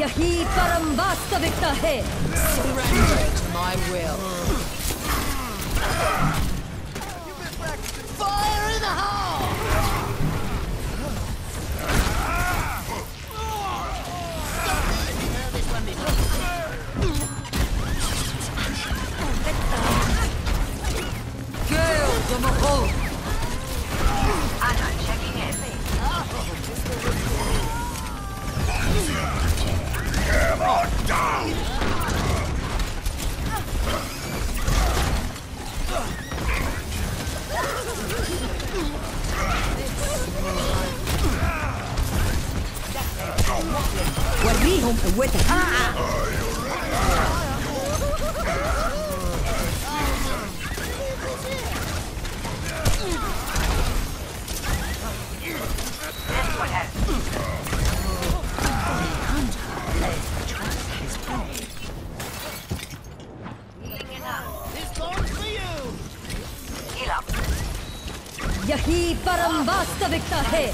यही परम वास्तविकता है Surrender to my will. Fire in the hole! Gale the Mahal! وريهم قوتك This यही परम वास्तविकता है।